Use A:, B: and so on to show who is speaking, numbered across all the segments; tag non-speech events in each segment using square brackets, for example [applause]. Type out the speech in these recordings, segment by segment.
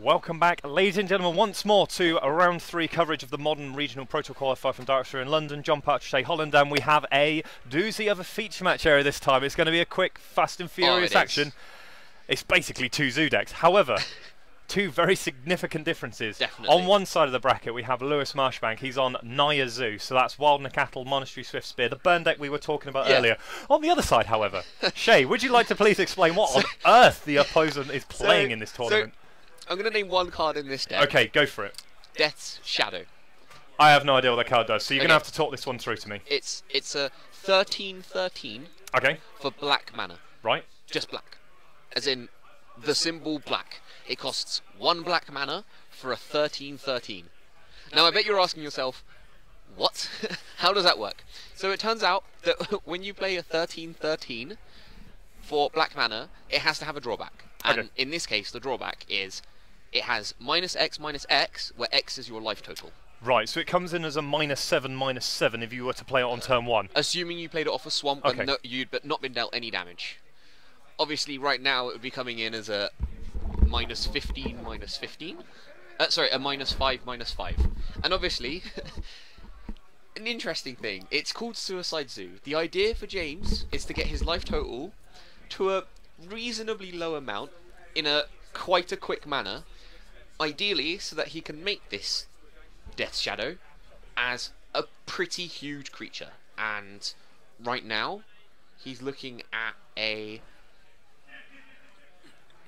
A: Welcome back, ladies and gentlemen, once more to a round three coverage of the modern regional Pro Tour qualifier from Dark Sphere in London. John Partridge, Holland, and we have a doozy of a feature match area this time. It's going to be a quick, fast and oh, furious
B: oh,
A: action. It's basically two zoo decks. However, [laughs] two very significant differences.
B: Definitely.
A: On one side of the bracket, we have Lewis Marchbank. He's on Naya Zoo, so that's Wild Nacatl, Monastery Swift Spear, the burn deck we were talking about
B: Yeah.
A: earlier. On the other side, however, [laughs] Shay, would you like to please explain what on earth the opponent is [laughs] playing in this tournament?
B: So, I'm going to name one card in this deck.
A: okay, go for it.
B: Death's Shadow.
A: I have no idea what that card does, so you're going to have to talk this one through to me.
B: It's it's a 13-13
A: Okay,
B: for black mana.
A: right?
B: Just black. As in the symbol black. It costs one black mana for a 13-13. Now I bet you're asking yourself, what? [laughs] How does that work? So it turns out that [laughs] when you play a 13-13 for black mana, it has to have a drawback. And
A: Okay.
B: in this case, the drawback is it has minus X minus X, where X is your life total.
A: Right, so it comes in as a minus 7, minus 7 if you were to play it on turn 1.
B: Assuming you played it off a swamp
A: Okay.
B: and no, you'd but not been dealt any damage. Obviously, right now it would be coming in as a minus 15, minus 15. Uh, sorry, a minus 5, minus 5. And obviously, [laughs] an interesting thing. It's called Suicide Zoo. The idea for James is to get his life total to a reasonably low amount in a quite a quick manner. Ideally, so that he can make this Death Shadow as a pretty huge creature. And right now, he's looking at a.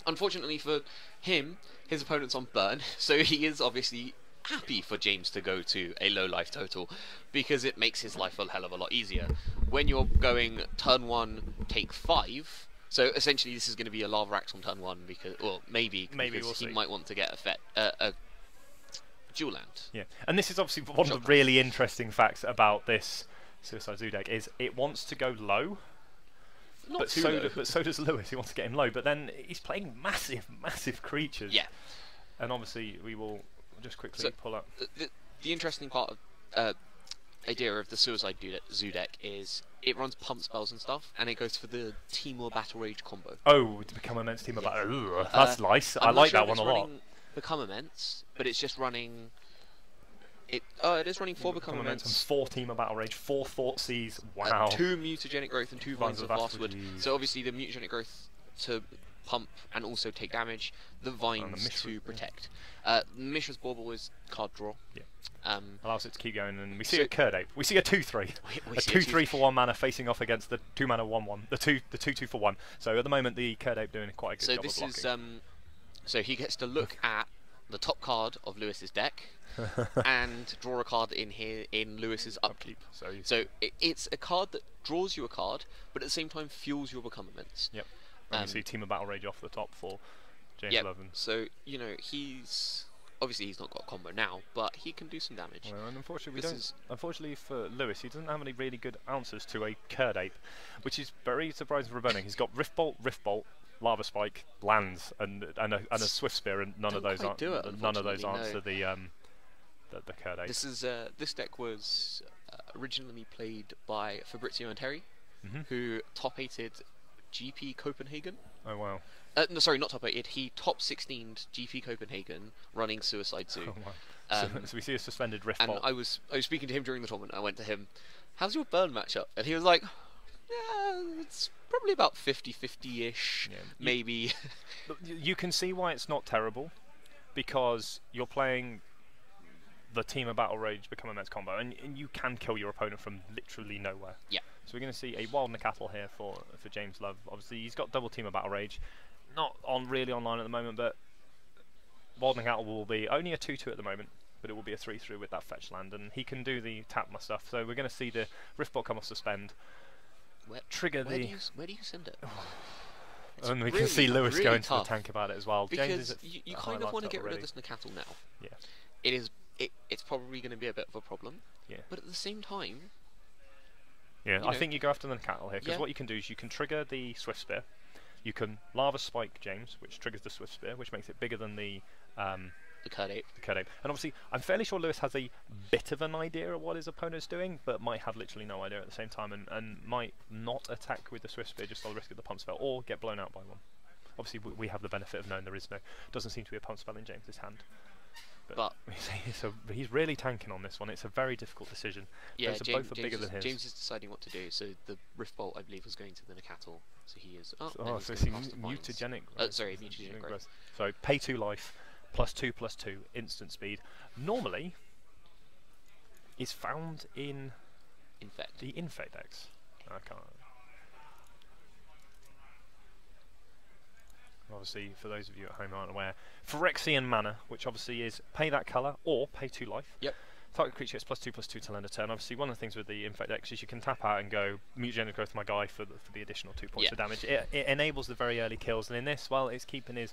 B: Unfortunately for him, his opponent's on burn, [laughs] so he is obviously happy for James to go to a low life total because it makes his life a hell of a lot easier. When you're going turn one, take five. So essentially, this is going to be a lava axe on turn one because, well, maybe
A: Maybe,
B: because
A: we'll
B: he
A: see.
B: might want to get a fet, uh, a dual land.
A: Yeah, and this is obviously one of the really interesting facts about this Suicide Zoo deck is it wants to go low,
B: Not
A: but
B: too
A: so,
B: low.
A: but so does Lewis. He wants to get him low, but then he's playing massive, [laughs] massive creatures.
B: Yeah.
A: And obviously, we will just quickly
B: So-
A: pull up.
B: the, the, the interesting part of uh, idea of the Suicide Zoo deck- is it runs pump spells and stuff, and it goes for the Temur Battle Rage combo.
A: Oh, to become immense team
B: Yeah.
A: about. Ugh, that's
B: Uh,
A: nice.
B: I'm
A: I like
B: sure
A: that one a lot.
B: Become immense, but it's just running. It oh, it is running four become,
A: Become immense
B: immense.
A: four Temur battle rage, four thought seas.
B: uh,
A: Wow.
B: two mutagenic growth and two
A: Vines of.
B: Vastwood. So obviously the mutagenic growth to pump and also take damage. The vines
A: Mishra,
B: to
A: yeah.
B: protect. Uh, Mishra's Bauble is card draw.
A: Yeah.
B: Um,
A: allows it to keep going, and we see
B: So-
A: a Kird ape. We see a two-three, [laughs]
B: we- we
A: a
B: see
A: two-three for one mana facing off against the two mana one-one, the two, the two-two for one. So at the moment, the Kird ape doing quite a good
B: so
A: job
B: this
A: of
B: is um, so he gets to look [laughs] at the top card of Lewis's deck [laughs] and draw a card in here in Lewis's upkeep.
A: So,
B: So it, it's a card that draws you a card, but at the same time fuels your become
A: yep. And
B: um,
A: we see Temur battle rage off the top for James
B: Yep.
A: Levin.
B: So you know he's obviously he's not got combo now, but he can do some damage.
A: Well, and unfortunately, we don't. Unfortunately for Lewis, he doesn't have any really good answers to a Kird ape, which is very surprising for Burning. He's got Rift Bolt, Rift Bolt, Lava Spike, lands, and and a, and a Swift Spear, and none of
B: Don't
A: those
B: quite
A: aren't.
B: do it,
A: none of those
B: unfortunately,
A: answer the um the, the Kird ape.
B: This is uh, this deck was uh, originally played by Fabrizio Anteri,
A: Mhm.
B: who top eighted GP Copenhagen.
A: Oh wow.
B: Uh, no, sorry, not top eight. He top 16'd GP Copenhagen running Suicide Zoo.
A: Oh, wow. So,
B: Um,
A: so we see a suspended Rift
B: and
A: Bolt.
B: I was I was speaking to him during the tournament. I went to him, "How's your burn matchup?" And he was like, "Yeah, it's probably about 50-50 ish,
A: Yeah,
B: maybe." [laughs]
A: But y- you can see why it's not terrible, because you're playing the Temur Battle Rage become a immense combo, and, and you can kill your opponent from literally nowhere.
B: Yeah.
A: So we're going to see a Wild Nacatl here for for James Love. Obviously, he's got double Temur Battle Rage, not on really online at the moment, but Wild Nacatl will be only a two-two at the moment. But it will be a three-through with that fetch land, and he can do the tap my stuff. So we're going to see the Rift Bolt come off suspend,
B: Where,
A: trigger
B: where do
A: the,
B: you where do you send it? [sighs]
A: And we
B: really,
A: can see Lewis
B: really
A: go into
B: tough.
A: the tank about it as well. James is
B: because you, you kind of want to get rid of this Nacatl now.
A: Yeah.
B: It is it, it's probably going to be a bit of a problem.
A: Yeah.
B: But at the same time,
A: Yeah,
B: you
A: I
B: know.
A: think you go after the cattle here because
B: Yeah.
A: what you can do is you can trigger the Swift Spear, you can Lava Spike James, which triggers the Swift Spear, which makes it bigger than the um,
B: the Kird Ape.
A: the Kird Ape. And obviously, I'm fairly sure Lewis has a bit of an idea of what his opponent's doing, but might have literally no idea at the same time, and, and might not attack with the Swift Spear just on the risk of the pump spell, or get blown out by one. Obviously, we, we have the benefit of knowing there is no, doesn't seem to be a pump spell in James's hand.
B: But- [laughs]
A: he's, a, he's really tanking on this one. It's a very difficult decision.
B: Yeah,
A: Those
B: James,
A: both
B: James,
A: bigger
B: is,
A: than his.
B: James is deciding what to do. So the Rift Bolt, I believe, was going to the Nacatl. So he is. Oh,
A: Oh, so it's
B: cast a Vines.
A: mutagenic.
B: Uh,
A: growth.
B: sorry, mutagenic growth.
A: So pay two life, plus two plus two, instant speed. Normally, is found in
B: Infect.
A: the infect decks. I can't. Obviously, for those of you at home who aren't aware, Phyrexian mana, which obviously is pay that colour or pay two life.
B: Yep.
A: Target creature gets plus two plus two till end of turn. Obviously, one of the things with the infect decks is you can tap out and go mutagenic growth my guy for the, for the additional two points
B: Yeah.
A: of damage. It, it enables the very early kills, and in this, well, it's keeping his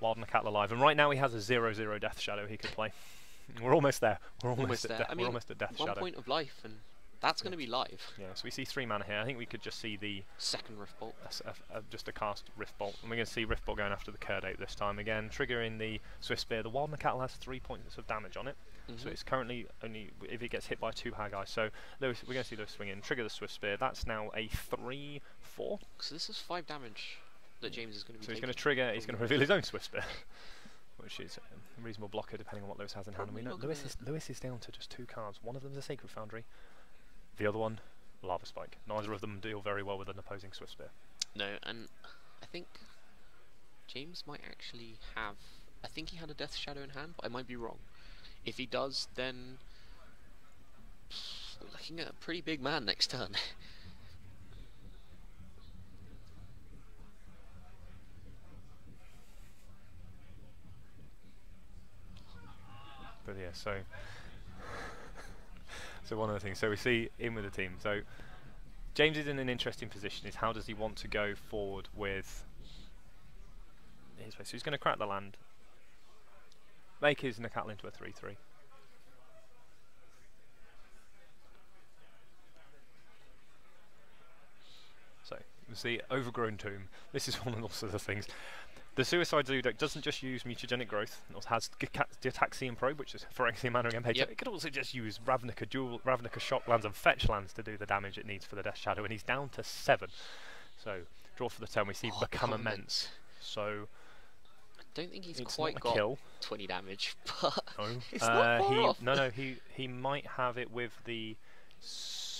A: Wild Nakat alive. And right now, he has a zero-zero Death Shadow he could play. [laughs] We're almost there. We're almost,
B: Almost
A: at
B: there.
A: Death,
B: I
A: we're almost at Death
B: One
A: Shadow.
B: point of life, and that's going to be live.
A: Yeah, so we see three mana here. I think we could just see the
B: Second Rift Bolt.
A: a a- just a cast Rift Bolt. And we're going to see Rift Bolt going after the Kird this time again, triggering the Swift Spear. The Wild Nacatl has three points of damage on it, so
B: Mhm.
A: it's currently only if it gets hit by two Haggai. So Lewis, we're going to see Lewis swing in, trigger the Swift Spear. That's now a three-four.
B: So this is five damage that James is going to be
A: So he's going to trigger. He's going to reveal his own Swift Spear, [laughs] which is a reasonable blocker depending on what Lewis has in hand. And we know Lewis is Lewis is down to just two cards. One of them is a Sacred Foundry, the other one, Lava Spike. Neither of them deal very well with an opposing Swift Spear.
B: No, and I think James might actually have. I think he had a Death Shadow in hand, but I might be wrong. If he does, then we're looking at a pretty big man next turn. [laughs]
A: But yeah, so so one of the things. So we see in with the team. So James is in an interesting position. Is how does he want to go forward with his way? So he's going to crack the land, make his Nacatl into a three-three. So you see overgrown tomb. This is [laughs] one of also the things. The Suicide Zoo deck doesn't just use mutagenic growth. It also has Gitaxian Probe, which is Phyrexian Mana again.
B: Yep.
A: It could also just use Ravnica Dual, Ravnica Shocklands and Fetch Lands to do the damage it needs for the Death Shadow, and he's down to seven. So draw for the turn. We see
B: Oh,
A: Become Immense. So
B: I don't think he's quite got
A: kill.
B: 20 damage, [laughs] but
A: No.
B: it's
A: uh,
B: not far
A: he,
B: off.
A: No, no, he he might have it with the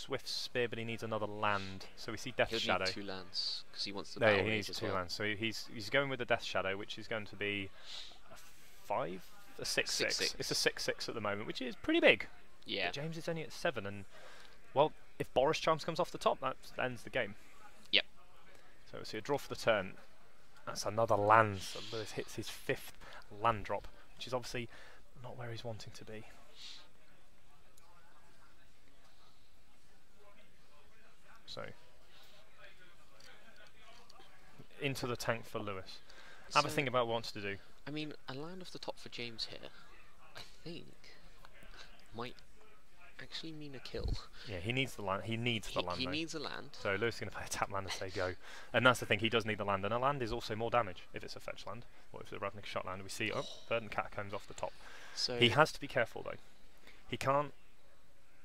A: Swift Spear, but he needs another land. So we see Death
B: he'll
A: Shadow.
B: need two lands because he wants the
A: No, yeah, he needs two
B: well.
A: lands. So he's he's going with the Death Shadow, which is going to be a five, a six
B: six.
A: It's a six six at the moment, which is pretty big.
B: Yeah,
A: But James is only at seven, and well, if Boros Charms comes off the top, that ends the game.
B: Yep.
A: So we see a draw for the turn. That's another land. So Lewis hits his fifth land drop, which is obviously not where he's wanting to be. So into the tank for Lewis. Have a
B: So,
A: think about what wants to do.
B: I mean, a land off the top for James here, I think, might actually mean a kill.
A: Yeah, he needs the land. He needs
B: He,
A: the land.
B: he
A: though.
B: needs a land.
A: So Lewis is going to play a tap land and say go. And that's the thing, he does need the land. And a land is also more damage if it's a fetch land. Or if it's a Ravnica shock land. We see, oh, oh. Verdant Catacombs off the top.
B: So
A: He has to be careful though. He can't.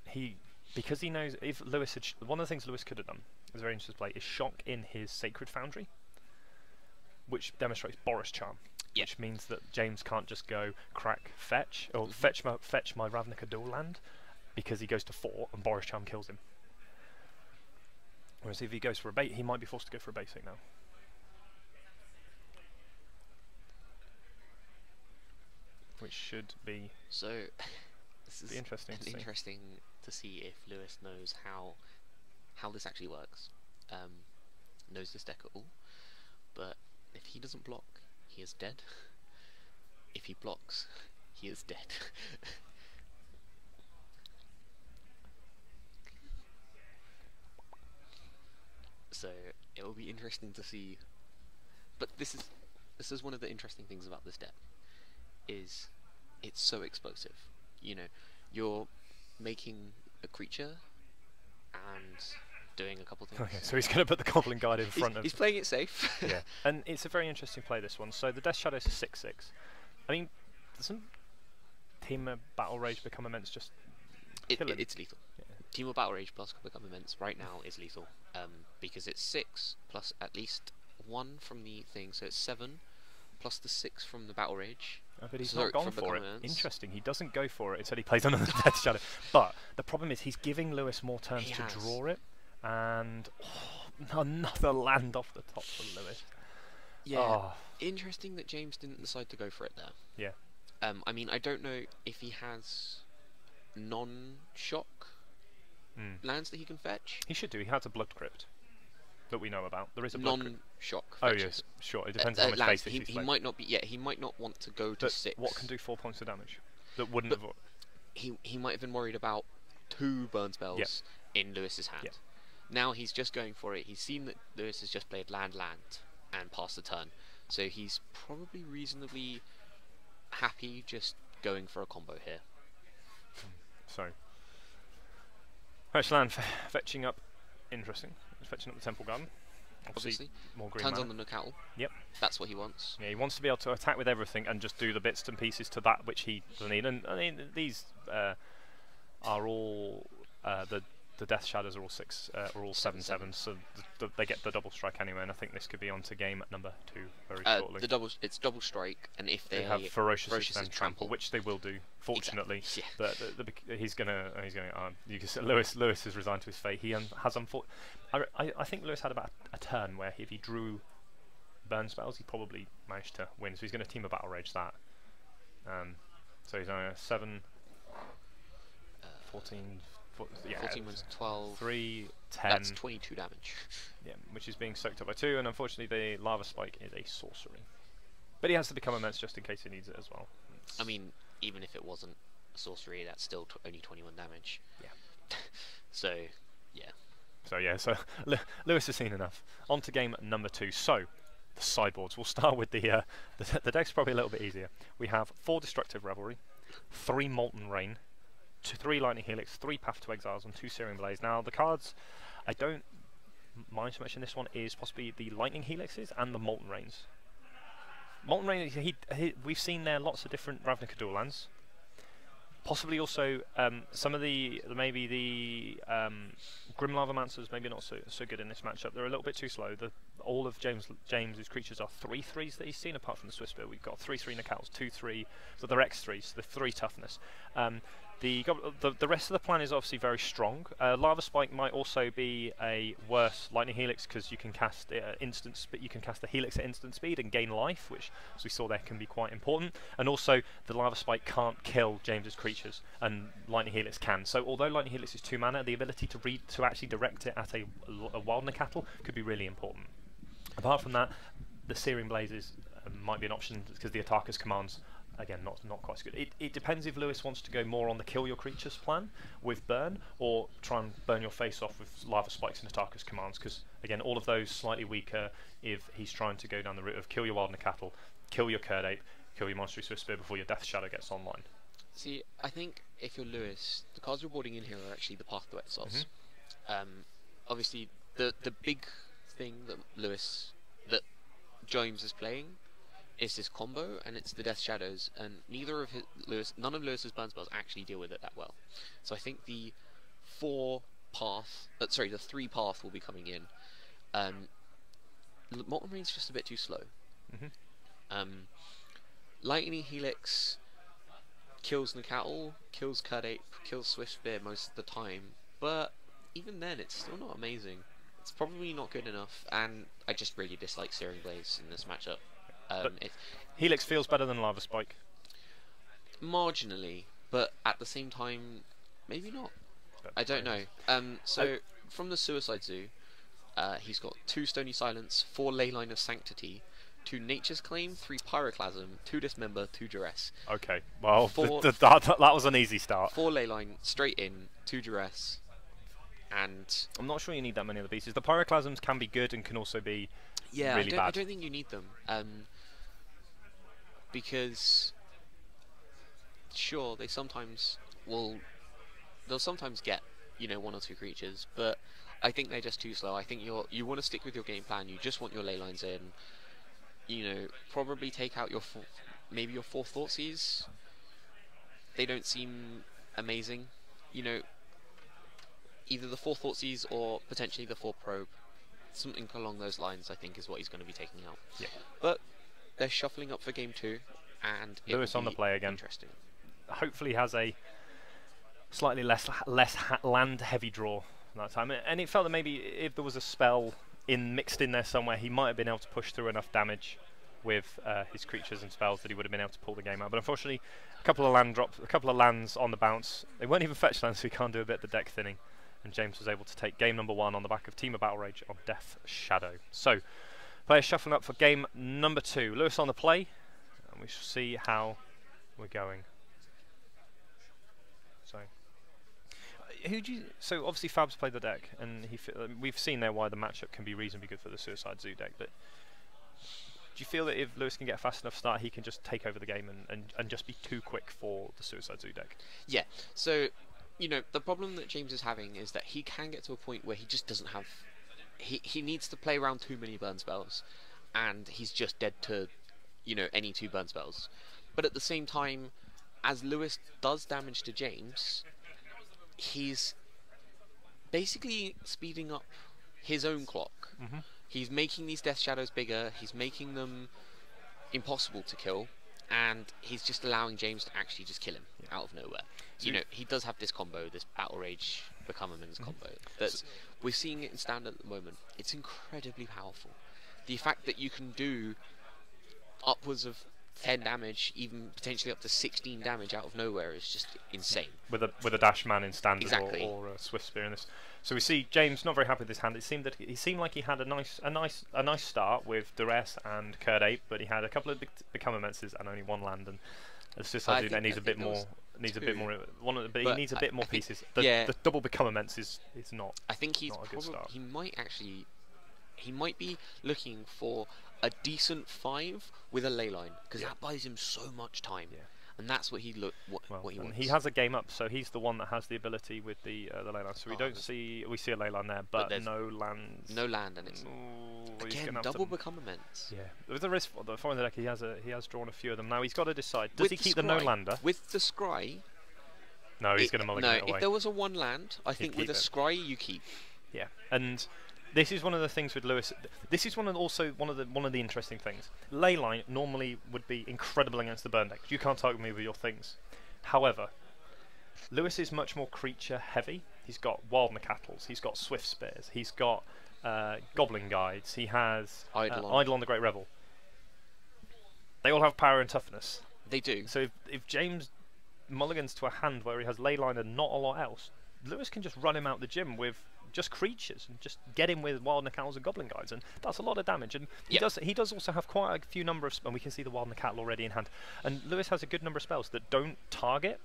A: He. Because he knows. If Lewis had. Sh- one of the things Lewis could have done, is very interesting to play, is shock in his Sacred Foundry. Which demonstrates Boros Charm.
B: Yep.
A: Which means that James can't just go crack fetch, or
B: Mhm.
A: fetch, my, fetch my Ravnica dual land, because he goes to four and Boros Charm kills him. Whereas if he goes for a bait, he might be forced to go for a basic now. Which should be,
B: so [laughs] this is
A: be interesting to see.
B: interesting to see if Lewis knows how how this actually works. Um, knows this deck at all. But if he doesn't block, he is dead. [laughs] If he blocks, [laughs] he is dead. [laughs] so it will be interesting to see. But this is this is one of the interesting things about this deck is it's so explosive. You know, you're making a creature and doing a couple things.
A: Okay, so he's going to put the Goblin Guide in
B: He's,
A: front of. Him.
B: He's playing it safe.
A: yeah, [laughs] and it's a very interesting play. This one. So the Death Shadow is a six-six. I mean, doesn't Temur Battle Rage become immense? Just
B: It, it- it's lethal.
A: Yeah.
B: Temur Battle Rage plus Become Immense right now is lethal um, because it's six plus at least one from the thing, so it's seven plus the six from the battle rage.
A: Oh, but he's
B: Sorry,
A: not gone for it. Interesting. He doesn't go for it. Said he plays the [laughs] Death Shadow. But the problem is he's giving Lewis more turns
B: He
A: to
B: has.
A: draw it, and oh, [laughs] another land off the top for Lewis.
B: Yeah.
A: Oh,
B: Interesting that James didn't decide to go for it there.
A: Yeah.
B: Um, I mean, I don't know if he has non-shock
A: mm.
B: lands that he can fetch.
A: he should do. He has a blood crypt that we know about. There is a.
B: Non-shock.
A: Oh yes, sure. It
B: Uh,
A: depends
B: uh,
A: how much
B: lands.
A: basics
B: he, he might not be. Yeah, he might not want to go to
A: But
B: six.
A: what can do four points of damage? That wouldn't
B: But-
A: have.
B: he he might have been worried about two burn spells in Lewis's hand.
A: Yep.
B: Now he's just going for it. He's seen that Lewis has just played land land and passed the turn, so he's probably reasonably happy just going for a combo here.
A: So, Fetchland f- fetching up. Interesting. He's fetching up the Temple Garden. Obviously,
B: Obviously,
A: more green
B: turns
A: mana.
B: on the Nacatl.
A: Yep.
B: That's what he wants.
A: Yeah, he wants to be able to attack with everything and just do the bits and pieces to that which he doesn't need. And I mean, these uh, are all uh, the the Death Shadows are all six, uh, are all seven
B: Seven
A: sevens, so th- th- they get the double strike anyway. And I think this could be on to game number two very
B: Uh,
A: shortly.
B: the double it's double strike, and if
A: they
B: they,
A: have ferocious,
B: ferocious
A: and trample, which they will do. Fortunately,
B: Yeah.
A: but the, the, he's gonna he's gonna um, you can see Lewis Lewis is resigned to his fate. He un- has I I think Lewis had about a turn where if he drew burn spells, he probably managed to win. So he's going to Temur battle rage that. Um, so he's on a seven,
B: Uh,
A: 14, four, yeah,
B: 14 wins 12.
A: three, ten,
B: That's 22 damage.
A: yeah, which is being soaked up by two. And unfortunately, the lava spike is a sorcery. But he has to become immense just in case he needs it as well. It's-
B: I mean, even if it wasn't a sorcery, that's still only 21 damage.
A: Yeah. [laughs]
B: so, yeah.
A: So yeah, so [laughs] Le- Lewis has seen enough. On to game number two. So the sideboards. We'll start with the uh, [laughs] the, the deck's probably a little bit easier. We have four destructive revelry, three molten rain, two, three lightning helix, three path to exiles, and two searing blaze. Now the cards I don't mind so much in this one is possibly the lightning helixes and the molten rains. Molten rain, he, he, we've seen there lots of different Ravnica dual lands. Possibly also um, some of the maybe the um, Grim Lavamancers maybe not so so good in this matchup. They're a little bit too slow. The, all of James James's creatures are three threes that he's seen, apart from the Swiss Bill. We've got three three Nacatls, two three, so they're X threes, so the three toughness. Um, the, the the rest of the plan is obviously very strong. Uh, Lava Spike might also be a worse Lightning Helix because you can cast at instant sp- you can cast the Helix at instant speed and gain life, which as we saw there can be quite important. And also the Lava Spike can't kill James's creatures, and Lightning Helix can. So although Lightning Helix is two mana, the ability to read to actually direct it at a, a Wild Cattle could be really important. Apart from that, the Searing Blazes uh, might be an option because the Atarka's commands, again, not not quite so good. It, it depends if Lewis wants to go more on the kill your creatures plan with burn, or try and burn your face off with lava spikes and Atarka's commands. Because again, all of those slightly weaker if he's trying to go down the route of kill your wild cattle, kill your Kird ape, kill your monstrous swift spear before your Death Shadow gets online.
B: See, I think if you're Lewis, the cards you're boarding in here are actually the Path to Exiles. Um, obviously, the the big thing that Lewis, that James is playing, is this combo, and it's the Death Shadows, and neither of his Lewis, none of Lewis's burn spells actually deal with it that well. So I think the four path, uh, sorry, the three path will be coming in. Um, Molten Rain's just a bit too slow.
A: Mhm.
B: Um, Lightning Helix kills Nacatl, kills Kird Ape, kills Swift Swiftspear most of the time, but even then it's still not amazing. It's probably not good enough, and I just really dislike Searing Blaze in this matchup. Um, it,
A: Helix feels better than Lava Spike.
B: marginally, but at the same time, maybe not. I don't know. Um, so from the Suicide Zoo, uh, he's got two Stony Silence, four Leyline of Sanctity, two Nature's Claim, three Pyroclasm, two Dismember, two Duress.
A: Okay, well, [laughs]
B: Four-
A: th- that, that was an easy start.
B: Four Leyline straight in, two Duress, and
A: I'm not sure you need that many other pieces. The Pyroclasms can be good and can also be
B: yeah,
A: really
B: I, don't, I don't think you need them. Um, because sure, they sometimes will, they'll sometimes get you know one or two creatures, but I think they're just too slow. I think you're you want to stick with your game plan. You just want your ley lines in. You know, probably take out your four, maybe your four Thoughtseize. They don't seem amazing. You know, either the four Thoughtseize or potentially the four Probe. something along those lines, I think, is what he's going to be taking out.
A: Yeah.
B: But they're shuffling up for game two, and
A: Lewis on the play again.
B: Interesting.
A: hopefully has a slightly less less ha- land heavy draw that time. And it felt that maybe if there was a spell in mixed in there somewhere, he might have been able to push through enough damage with uh, his creatures and spells that he would have been able to pull the game out. But unfortunately, a couple of land drops, a couple of lands on the bounce. They weren't even fetch lands, so he can't do a bit of the deck thinning. And James was able to take game number one on the back of Temur Battle Rage on Death Shadow. So, players shuffling up for game number two. Lewis on the play, and we shall see how we're going. So, uh, who do you? So obviously Fab's played the deck, and he. Uh, we've seen there why the matchup can be reasonably good for the Suicide Zoo deck. But do you feel that if Lewis can get a fast enough start, he can just take over the game and, and, and just be too quick for the Suicide Zoo deck?
B: Yeah. So, you know, the problem that James is having is that he can get to a point where he just doesn't have. He he needs to play around too many burn spells, and he's just dead to, you know, any two burn spells. But at the same time, as Lewis does damage to James, he's basically speeding up his own clock.
A: Mm-hmm.
B: He's making these death shadows bigger. He's making them impossible to kill, and he's just allowing James to actually just kill him out of nowhere. You
A: you-
B: know, he does have this combo, this battle rage become a men's mm-hmm. combo. That's we're seeing it in standard at the moment. It's incredibly powerful. The fact that you can do upwards of 10 damage, even potentially up to 16 damage out of nowhere is just insane.
A: with a with a dash man in standard
B: Exactly.
A: or, or a swift spear in this. So we see James not very happy with his hand. It seemed that he seemed like he had a nice a nice a nice start with Duress and Kird Ape, but he had a couple of bec- become immenses and only one land. And the
B: I
A: Suicide Zoo
B: think-
A: that needs a bit more needs a bit more one of the, but,
B: But
A: he needs a
B: I-
A: bit more
B: I
A: pieces. The,
B: yeah.
A: the double become immense is is not.
B: I think he's
A: Not a good start.
B: he might actually he might be looking for a decent five with a ley line because
A: Yeah.
B: that buys him so much time.
A: Yeah.
B: And that's what he look what,
A: Well,
B: what he wants.
A: he has a game up, so he's the one that has the ability with the uh, the ley line. So we
B: Oh,
A: don't see we see a ley line there, but,
B: there's
A: no lands.
B: no land and it's
A: Ooh, he's
B: again double
A: to
B: become immense.
A: Yeah, with the risk the foreign deck, he has a he has drawn a few of them. Now he's got to decide: does
B: With
A: he
B: the
A: keep the no
B: scry-
A: lander?
B: With the scry,
A: No, he's going to mulligan
B: no.
A: it away.
B: If there was a one land, I think with a
A: it.
B: scry you keep.
A: Yeah, and this is one of the things with Lewis. This is one of also one of the one of the interesting things. Leyline normally would be incredible against the burn deck. You can't target me with your things. However, Lewis is much more creature heavy. He's got wild Nacatls. He's got swift spears. He's got uh, goblin guides. He has uh,
B: Eidolon.
A: Idle on the Great Revel. They all have power and toughness.
B: They do.
A: So if, if James mulligans to a hand where he has leyline and not a lot else, Lewis can just run him out the gym with just creatures and just get him with wild Nacatls and goblin guides, and that's a lot of damage. And he
B: Yep.
A: does he does also have quite a few number of, and we can see the wild Nacatl already in hand. And Lewis has a good number of spells that don't target.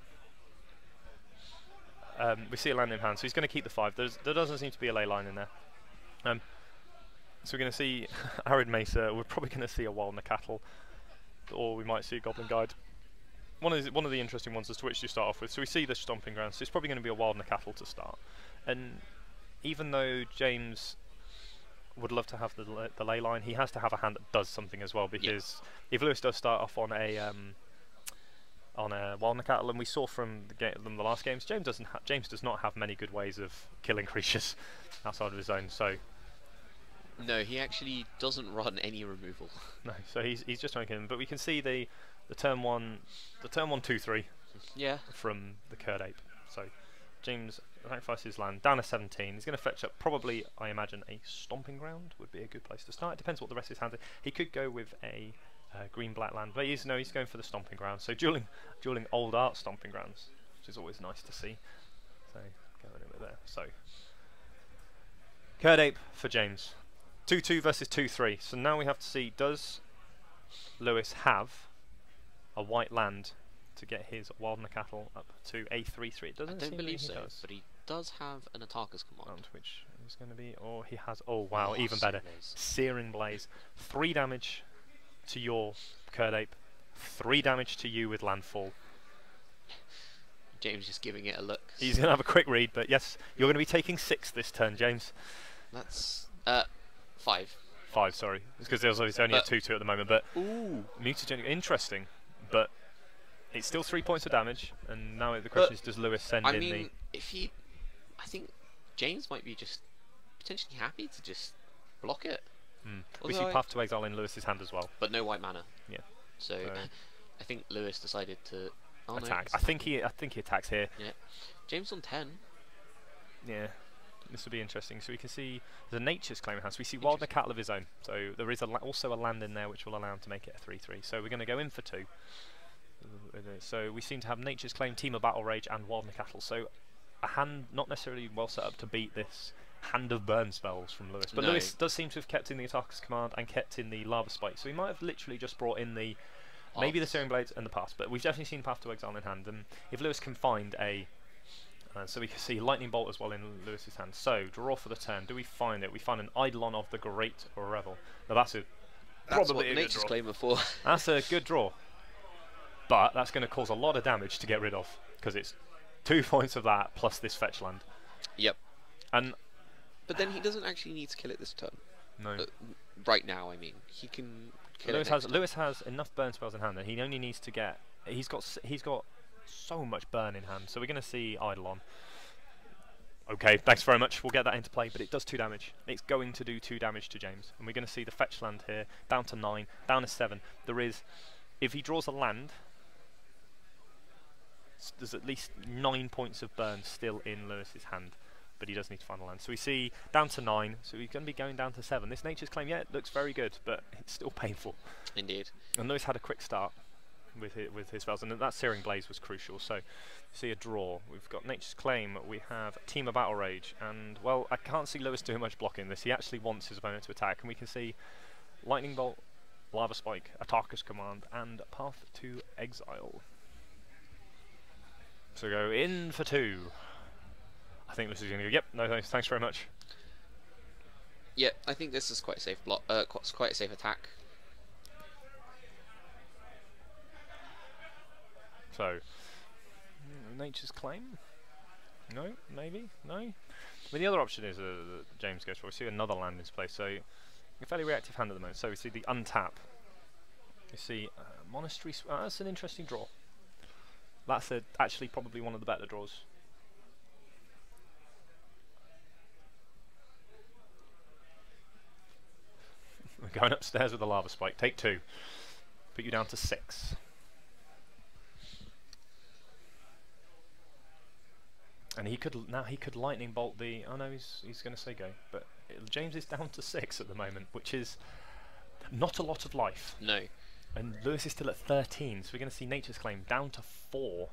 A: Um, we see a land in hand, so he's going to keep the five. There's, there doesn't seem to be a ley line in there. Um, so we're going to see [laughs] Arid Mesa. We're probably going to see a wild Nacatl, or we might see a goblin guide one of the, one of the interesting ones as to which to start off with. So we see the stomping grounds. So it's probably going to be a wild Nacatl to start. And even though James would love to have the the ley line, he has to have a hand that does something as well. Because if Lewis does start off on a um, on a wild Nacatl, and we saw from the from the last games, James doesn't ha- James does not have many good ways of killing [laughs] creatures outside of his own. So
B: No, he actually doesn't run any removal. [laughs]
A: no, so he's he's just trying to kill him. But we can see the the turn one the turn one two three
B: yeah.
A: from the Kird Ape. So James sacrifices his land down to 17. He's going to fetch up probably, I imagine, a Stomping Ground would be a good place to start. It depends what the rest of his hand is. He could go with a uh, green black land, but he's no, he's going for the Stomping Ground. So dueling, dueling old art Stomping Grounds, which is always nice to see. So going over there. So Kird Ape for James. 2-2 versus 2-3. So now we have to see does Lewis have a white land to get his wild cattle up to a three three. It
B: I
A: doesn't
B: don't
A: seem
B: believe so,
A: does.
B: but he does have an Atarka's command.
A: Which is going to be, or he has. Oh wow,
B: Oh,
A: even better.
B: Blaze.
A: Searing blaze, three damage to your Kird ape, three damage to you with landfall.
B: James just giving it a look.
A: He's going to have a quick read, but yes, you're going to be taking six this turn, James.
B: That's uh five.
A: Five, sorry, because there's obviously only
B: Uh,
A: a two-two at the moment. But
B: Ooh.
A: mutagenic, interesting, but it's still three points of damage. And now the question is, does Lewis send
B: I
A: in
B: mean, if he, I think James might be just potentially happy to just block it.
A: Mm. We see
B: I-
A: Path to Exile in Lewis's hand as well.
B: but no white mana.
A: Yeah.
B: So,
A: So-
B: I think Lewis decided to oh,
A: Attack.
B: it's
A: I think he. I think he attacks here. Yeah.
B: James on ten.
A: Yeah. This will be interesting. So we can see the Nature's Claim House. we see Wild Cattle of his own. So there is a la- also a land in there which will allow him to make it a 3-3. So we're going to go in for two. Uh, So we seem to have Nature's Claim, Temur Battle Rage, and Wild Cattle. So a hand not necessarily well set up to beat this hand of burn spells from Lewis. But
B: No.
A: Lewis does seem to have kept in the Atarka's Command and kept in the Lava Spike. So he might have literally just brought in the maybe the Searing Blaze and the Pass. But we've definitely seen Path to Exile in hand. And if Lewis can find a uh, so we can see Lightning Bolt as well in Lewis's hand. So, draw for the turn. Do we find it? We find an Eidolon of the Great Revel. Now that's a
B: That's
A: probably
B: what
A: a
B: Nature's
A: draw.
B: Claim for. [laughs]
A: That's a good draw. But that's going to cause a lot of damage to get rid of because it's two points of that plus this fetch land.
B: Yep.
A: And
B: But then he doesn't actually need to kill it this turn.
A: no,
B: Uh, right now, I mean, he can kill
A: Lewis
B: it.
A: has
B: next
A: Lewis has enough burn spells in hand that he only needs to get. He's got he's got so much burn in hand. So we're going to see Eidolon. Okay, thanks very much. We'll get that into play, but it does two damage. It's going to do two damage to James, and we're going to see the fetch land here down to nine, down to seven. There is, if he draws a land, there's at least nine points of burn still in Lewis's hand, but he does need to find a land. So we see down to nine, so he's going to be going down to seven. This Nature's Claim, yeah, it looks very good, but it's still [laughs] painful.
B: Indeed.
A: And Lewis had a quick start with his, with his spells, and that Searing Blaze was crucial. So, see a draw. We've got Nature's Claim. We have Temur Battle Rage, and well, I can't see Lewis doing much blocking this. He actually wants his opponent to attack, and we can see Lightning Bolt, Lava Spike, Atarka's Command, and Path to Exile. So go in for two. I think this is going to go. Yep. No thanks. Thanks very much.
B: Yeah, I think this is quite a safe block. Uh, quite, quite a safe attack.
A: So, mm, Nature's Claim? No, maybe, no. I mean, the other option is uh, that James goes for. We see another land in his place, so a fairly reactive hand at the moment. So we see the untap. You see uh, Monastery. Sw- uh, that's an interesting draw. That's a, actually probably one of the better draws. Going upstairs with the lava spike. Take two. Put you down to six. And he could now he could lightning bolt the. Oh no, he's he's going to say go. But it- James is down to six at the moment, which is not a lot of life.
B: No.
A: And Lewis is still at 13, so we're going to see Nature's Claim down to four.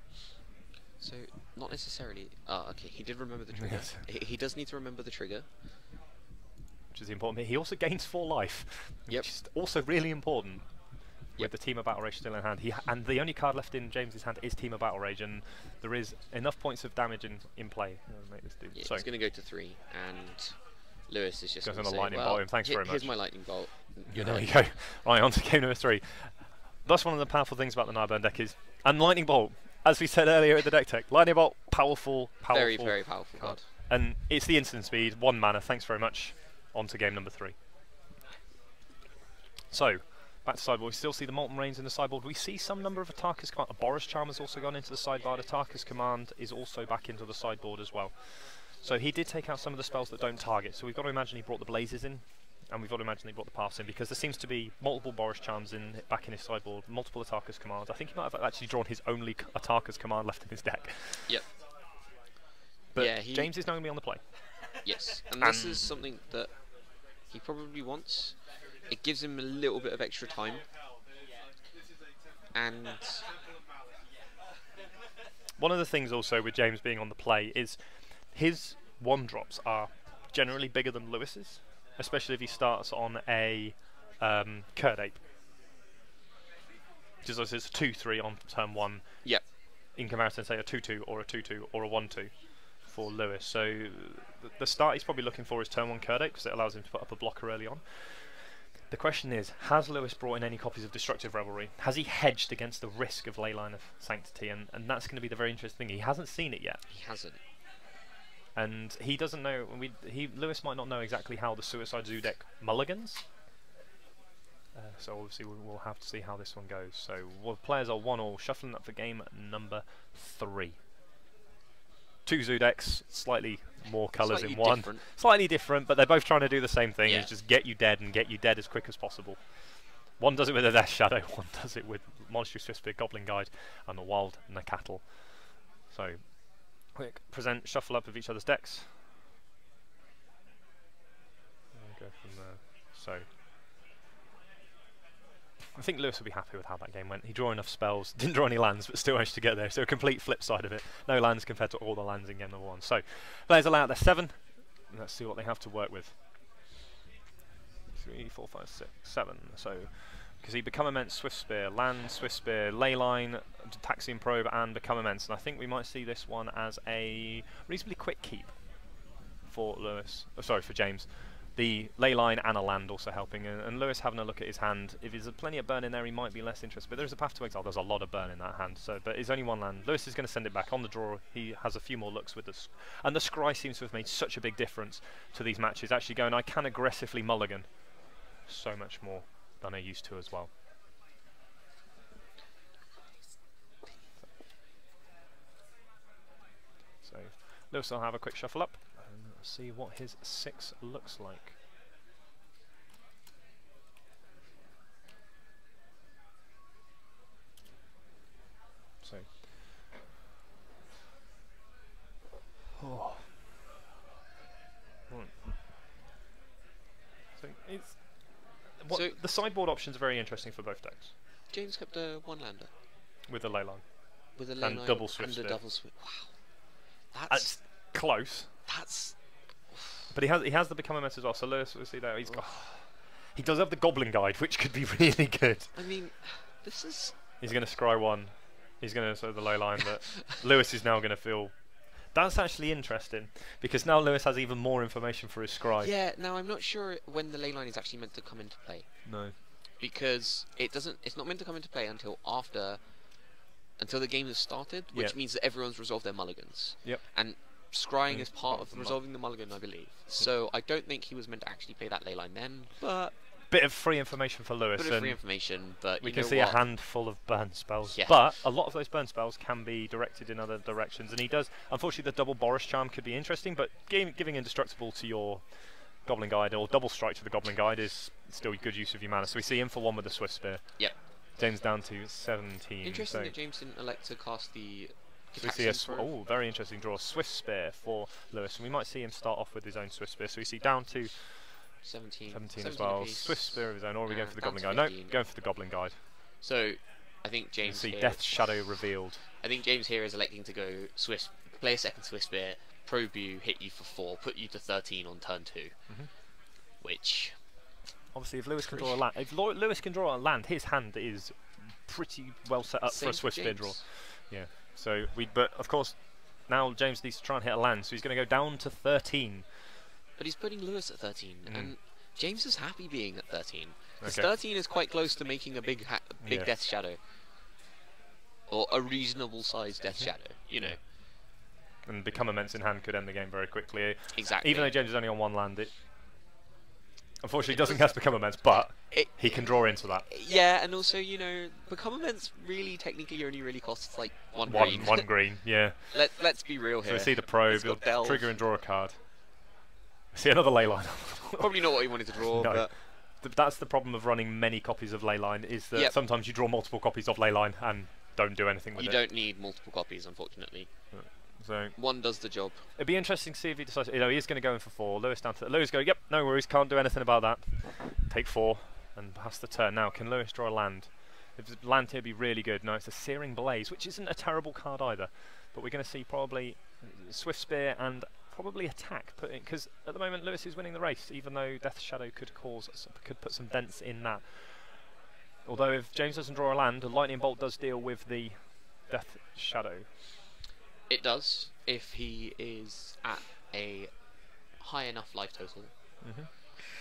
B: So not necessarily. Ah, okay. He did remember the trigger. [laughs]
A: Yes.
B: he, he does need to remember the trigger.
A: Which is important. He also gains four life,
B: Yep.
A: which is also really important.
B: Yep.
A: With the Temur Battle Rage still in hand, he ha- and the only card left in James's hand is Temur Battle Rage, and there is enough points of damage in in play. make this do.
B: Yeah,
A: so
B: he's going to go to three, and Lewis is just going to
A: lightning
B: well,
A: bolt him, thanks very much.
B: Here's
A: much."
B: my lightning bolt. You're
A: there you go. [laughs] Right on to game number three. That's one of the powerful things about the Naya Burn deck is and Lightning Bolt. As we said earlier at the deck tech, Lightning Bolt, powerful, powerful,
B: Very, very powerful card.
A: and it's the instant speed, one mana. Thanks very much. On to game number three. So, back to sideboard. We still see the Molten Rains in the sideboard. We see some number of Atarka's Command. A Boros Charm has also gone into the sideboard. Atarka's Command is also back into the sideboard as well. So he did take out some of the spells that don't target. So we've got to imagine he brought the Blazes in, and we've got to imagine he brought the Paths in because there seems to be multiple Boros Charms in back in his sideboard, multiple Atarka's Commands. I think he might have actually drawn his only Atarka's Command left in his deck.
B: Yep.
A: But
B: Yeah,
A: James is now going to be on the play.
B: Yes, and this is something that he probably wants. It gives him a little bit of extra time. And
A: One of the things also with James being on the play is his one drops are generally bigger than Lewis's, especially if he starts on a um, Kird Ape. Just as it's a 2 3 on turn 1,
B: Yep.
A: in comparison say, a 2 2 or a 2 2 or a 1 2 for Lewis. So th- the start he's probably looking for is turn 1 Kird because it allows him to put up a blocker early on. The question is, has Lewis brought in any copies of Destructive Revelry? Has he hedged against the risk of Leyline of Sanctity? And, and that's going to be the very interesting thing. He hasn't seen it yet,
B: he hasn't.
A: and he doesn't know. We, he Lewis might not know exactly how the Suicide Zoo deck mulligans. Uh, so obviously we'll, we'll have to see how this one goes. So well, players are one all, shuffling up for game number three. Two zoo decks, slightly more colours in one.
B: different.
A: Slightly different, but they're both trying to do the same thing.
B: Yeah.
A: Is just get you dead and get you dead as quick as possible. One does it with a Death Shadow, [laughs] one does it with Monstrous Swiftspear, Goblin Guide, and the Wild Nacatl. So, quick present, shuffle up of each other's decks. Go from there. So, I think Lewis will be happy with how that game went. He drew enough spells, [laughs] didn't draw any lands, but still managed to get there. So a complete flip side of it. No lands compared to all the lands in game number one. So players allow their seven. Let's see what they have to work with. Three, four, five, six, seven. So because he become immense, Swift Spear, land, Swift Spear, Leyline, Taxian Probe, and become immense. And I think we might see this one as a reasonably quick keep for Lewis. Oh, sorry, for James. The ley line and a land also helping, and, and Lewis having a look at his hand. If there's plenty of burn in there, he might be less interested. But there's a path to exile. There's a lot of burn in that hand. So, but it's only one land. Lewis is going to send it back on the draw. He has a few more looks with this, and the scry seems to have made such a big difference to these matches. Actually, going, I can aggressively mulligan so much more than I used to as well. So Lewis will have a quick shuffle up see what his six looks like. So. Oh. Right. So it's what
B: So-
A: the sideboard options are very interesting for both decks
B: James kept a one lander
A: with the ley line.
B: with a
A: And
B: lane line
A: double swift
B: and a double swift. Wow, that's
A: That's close,
B: that's
A: but he has he has the become a mess as well. So Lewis, we'll see there. He's got. He does have the Goblin Guide, which could be [laughs] really good.
B: I mean, this is
A: He's going to scry one. He's going to so the low line that [laughs] Lewis is now going to feel. That's actually interesting because now Lewis has even more information for his scry.
B: yeah. Now I'm not sure when the ley line is actually meant to come into play
A: No.
B: because it doesn't. It's not meant to come into play until after until the game has started, which
A: Yeah.
B: means that everyone's resolved their mulligans.
A: Yep.
B: And scrying is part of
A: of the mul-
B: resolving the mulligan, I believe. So I don't think he was meant to actually play that ley line then, but
A: Bit of free information for Lewis.
B: bit of
A: and
B: free information. But
A: we can see
B: what?
A: a handful of burn spells.
B: Yeah.
A: But a lot of those burn spells can be directed in other directions, and he does. Unfortunately, the double Boros charm could be interesting, but gi- giving indestructible to your Goblin Guide or double strike to the Goblin Guide is still good use of your mana. So we see him for one with the Swift Spear.
B: Yep.
A: James down to 17.
B: Interesting
A: so
B: that James didn't elect to cast the.
A: We see a oh, very interesting draw. Swift Spear for Lewis, and we might see him start off with his own Swift Spear. So we see down to
B: 17,
A: 17 as well.
B: apiece.
A: Swift Spear of his own, or are we going
B: and
A: for the Goblin Guide? No, going for the Goblin Guide.
B: So, I think
A: You
B: James.
A: see
B: here,
A: Death Shadow revealed.
B: I think James here is electing to go Swift, play a second Swift Spear, probe you, hit you for four, put you to 13 on turn 2
A: Mhm.
B: Which
A: Obviously, if Lewis can draw a land, if Lewis can draw a land, his hand is pretty well set up
B: same
A: for a Swift Spear
B: draw.
A: draw. So we, but of course, now James needs to try and hit a land, so he's going to go down to 13.
B: But he's putting Lewis at 13,
A: Mm.
B: and James is happy being at 13. 'Cause
A: Okay.
B: 13 is quite close to making a big, big
A: Yeah.
B: Death Shadow, or a reasonable sized Death Shadow. You know,
A: And become immense in hand could end the game very quickly.
B: exactly.
A: Even though James is only on one land, it unfortunately doesn't cast become immense, but
B: It-
A: he can draw into that.
B: yeah, and also you know, become immense really technically only really costs like one,
A: One,
B: green.
A: one [laughs] green, yeah.
B: Let Let's be real
A: So
B: here.
A: we see the probe, he'll
B: delve.
A: trigger and draw a card. See another ley line. [laughs]
B: Probably not what he wanted to draw,
A: No.
B: but
A: Th- That's the problem of running many copies of Leyline is that
B: Yep.
A: sometimes you draw multiple copies of Leyline and don't do anything with
B: you
A: it.
B: You don't need multiple copies, unfortunately.
A: So
B: One does the job.
A: it'd be interesting to see if he decides. You know, he's going to go in for four. Lewis down to Lewis go. Yep, no worries. Can't do anything about that. Take four and pass the turn. Now, can Lewis draw a land? If it's land here, would be really good. No, it's a Searing Blaze, which isn't a terrible card either. But we're going to see probably Swiftspear and probably attack. Because at the moment Lewis is winning the race, even though Death Shadow could cause could put some dents in that. Although if James doesn't draw a land, a Lightning Bolt does deal with the Death Shadow.
B: It does if he is at a high enough life total. Mm-hmm.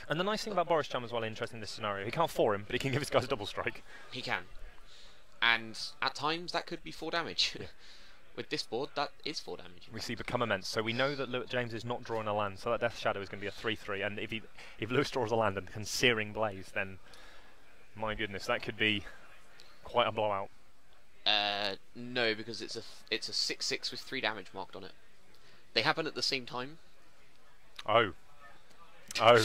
A: And the nice thing about Boros Charm as well, interesting in this scenario, he can't for him, but he can give his guys a double strike.
B: He can. And at times that could be 4 damage.
A: Yeah. [laughs]
B: With this board, that is 4 damage.
A: We see become immense, so we know that Lew- James is not drawing a land, so that Death Shadow is going to be a 3-3, and if he if Lewis draws a land and can Searing Blaze, then my goodness, that could be quite a blowout.
B: Uh, no, because it's a it's a 6 6 with 3 damage marked on it. They happen at the same time,
A: Oh. Oh.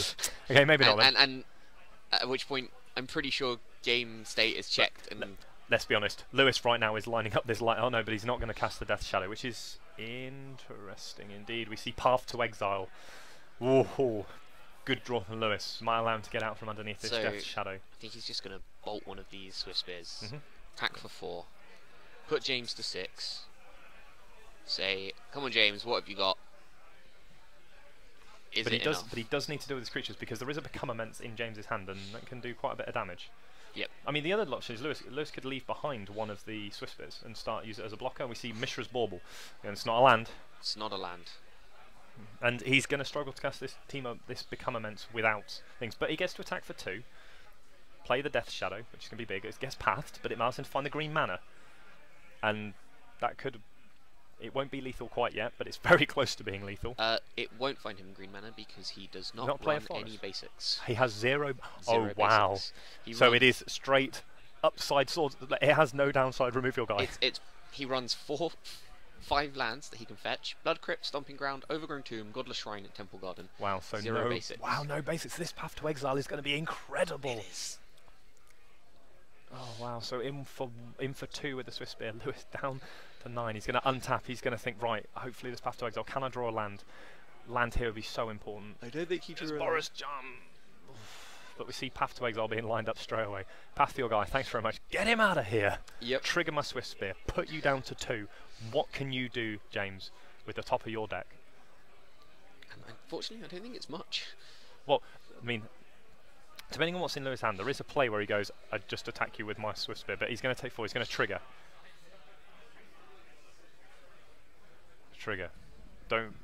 A: Okay, maybe not
B: and,
A: then.
B: and, and at which point I'm pretty sure game state is checked and
A: Let's be honest. Lewis right now is lining up this light. Oh no, but he's not going to cast the Death Shadow, which is interesting indeed. We see Path to Exile. Whoa. Good draw from Lewis. Might allow him to get out from underneath this
B: So-
A: Death Shadow.
B: I think he's just going to bolt one of these Swiftspears.
A: Mhm.
B: Attack for four. Put James to six. Say, come on, James, what have you got? Is
A: but
B: it
A: he does,
B: enough?
A: but he does need to deal with his creatures because there is a become immense in James's hand, and that can do quite a bit of damage.
B: Yep.
A: I mean, the other option is Lewis. Lewis could leave behind one of the Swiftspears and start use it as a blocker. And we see Mishra's Bauble, and it's not a land,
B: It's not a land.
A: and he's going to struggle to cast this team up, this become immense without things. But he gets to attack for two, play the Death Shadow, which is going to be big. It gets pathed, but it allows him to find the green mana, and that could. It won't be lethal quite yet, but it's [laughs] very close to being lethal.
B: Uh, it won't find him in green mana because he does not,
A: not play
B: run any basics.
A: He has zero. oh
B: Zero
A: wow! So it is straight upside swords. It has no downside. Remove your guy.
B: It's it's he runs four, five lands that he can fetch: Blood Crypt, Stomping Ground, Overgrown Tomb, Godless Shrine, and Temple Garden.
A: wow. So
B: zero
A: no
B: basics.
A: Wow, no basics. This path to exile is going to be incredible. Oh wow. So in for in for two with the Swiftspear. [laughs] Lewis down to nine. He's going to untap. He's going to think right. Hopefully this path to exile. Can I draw a land? Land here would be so important.
B: I don't think he
A: Does Boris jump? But we see Path to Exile being lined up straight away. Path to your guy, thanks very much. Get him out of here.
B: Yep.
A: Trigger my Swiftspear. Put you down to two. What can you do, James, with the top of your deck?
B: Unfortunately, I don't think it's much.
A: Well, I mean, depending on what's in Lewis' hand, there is a play where he goes, I'd just attack you with my Swiftspear, but he's going to take four. He's going to trigger. Trigger. Don't.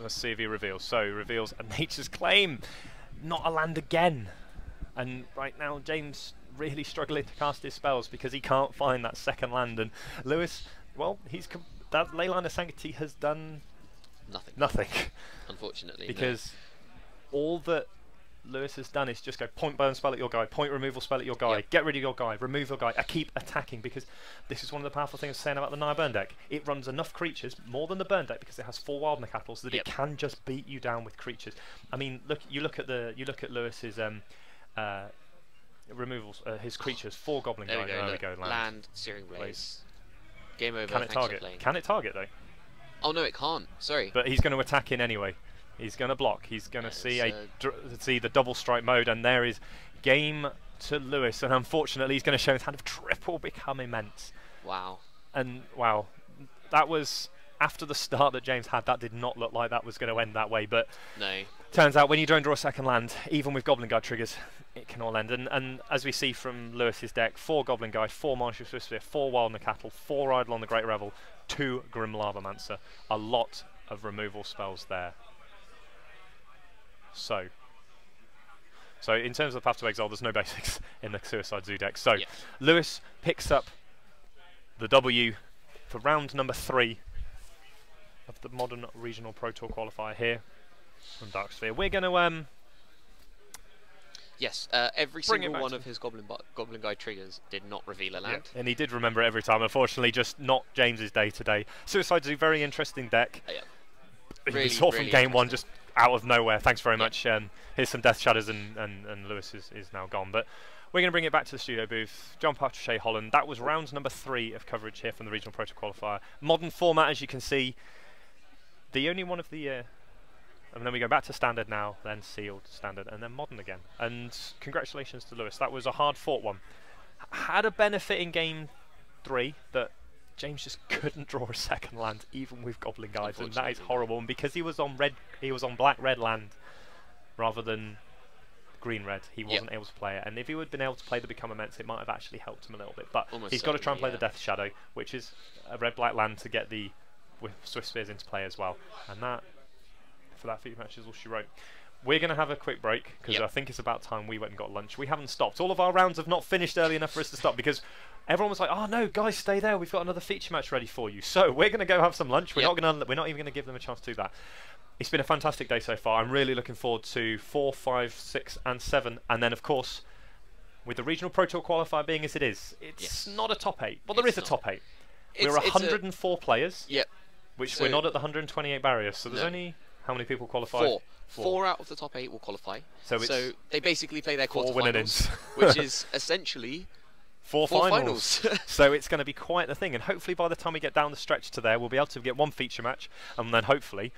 A: Let's see if he reveals. So, he reveals a [laughs] Nature's Claim. Not a land again. And right now, James really struggling to cast his spells because he can't find that second land. And Lewis, well, he's that Leyline of Sanctity has done
B: Nothing.
A: nothing [laughs]
B: Unfortunately. no.
A: because all that Lewis has done is just go point burn spell at your guy, point removal spell at your guy,
B: Yep.
A: get rid of your guy, remove your guy. I keep attacking because this is one of the powerful things saying about the Naya burn deck. It runs enough creatures more than the burn deck because it has four wild Nacatls that
B: Yep.
A: it can just beat you down with creatures. I mean, look, you look at the you look at Lewis's um, uh, removals, uh, his creatures, four Goblin
B: There we go.
A: there we go. Land.
B: Land, Searing Blaze.
A: Blaze.
B: Game over.
A: Can it target? Can it target though?
B: Oh no, it can't. Sorry.
A: But he's going to attack in anyway. He's going to block. He's going to see a see the double strike mode, and there is game to Lewis. And unfortunately, he's going to show his hand of triple become immense.
B: wow.
A: And wow, that was after the start that James had. That did not look like that was going to end that way. But
B: No.
A: turns out when you don't draw a second land, even with Goblin Guide triggers, it can all end. And, and as we see from Lewis's deck, four Goblin Guide, four Martial Swiftspear, four Wild Nacatl, four Eidolon of the Great Revel, two Grim Lavamancer. A lot of removal spells there. So, so in terms of Path to Exile, there's no basics [laughs] in the Suicide Zoo deck. So
B: Yeah.
A: Lewis picks up the W for round number three of the modern regional Pro Tour qualifier here from Dark Sphere. We're going to um,
B: Yes. Uh, every single one of his Goblin Goblin Guide triggers did not reveal a land.
A: and he did remember it every time. Unfortunately, just not James's day today. Suicide Zoo, very interesting deck.
B: Uh, yeah. Really,
A: saw from
B: really
A: game one just out of nowhere. Thanks very much. Um, here's some Death Shadows, and, and, and Lewis is, is now gone. But we're going to bring it back to the studio booth. John Patrick Holland. That was round number three of coverage here from the Regional Pro Tour Qualifier. Modern format, as you can see. The only one of the. Uh, and then we go back to standard now, then sealed, standard, and then modern again. And congratulations to Lewis. That was a hard fought one. Had a benefit in game three that James just [laughs] couldn't draw a second land, even with Goblin Guides, and that is horrible. And because he was on red, he was on black red land rather than green red. He wasn't able to play it. And if he would have been able to play the Become Immense, it might have actually helped him a little bit. But
B: Almost
A: he's got to try and play
B: certainly,
A: the Death Shadow, which is a red black land to get the with Swiftspears into play as well. And that for that few matches all she wrote. We're going to have a quick break because
B: Yep.
A: I think it's about time we went and got lunch. We haven't stopped. All of our rounds have not finished early enough for us to stop because everyone was like, "Oh no, guys, stay there. We've got another feature match ready for you." So [laughs] we're going to go have some lunch. We're
B: Yep.
A: not going to. We're not even going to give them a chance to do that. It's been a fantastic day so far. I'm really looking forward to four, five, six, and seven, and then of course, with the regional pro tour qualifier being as it is, it's
B: Yes.
A: not a top eight. Well, there
B: It's
A: is a top eight.
B: It's-
A: we're
B: it's a-
A: 104 players,
B: Yep.
A: which
B: so-
A: we're not at the 128 barrier. So there's
B: No.
A: only how many people qualify?
B: Four. Four out of the top eight will qualify.
A: So
B: So, they basically play their
A: four
B: quarterfinals, which [laughs] is essentially
A: Four,
B: four
A: finals.
B: finals. [laughs]
A: so it's going to be quite the thing, and hopefully by the time we get down the stretch to there, we'll be able to get one feature match, and then hopefully,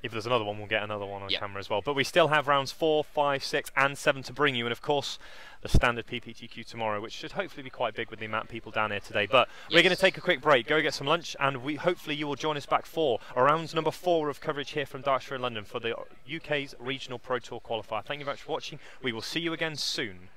A: if there's another one, we'll get another one on
B: Yeah.
A: camera as well. But we still have rounds four, five, six, and seven to bring you, and of course, the standard PPTQ tomorrow, which should hopefully be quite big with the amount of people down here today. But we're going to take a quick break, go get some lunch, and we hopefully you will join us back for rounds number four of coverage here from Dark Sphere in London for the UK's Regional Pro Tour qualifier. Thank you very much for watching. We will see you again soon.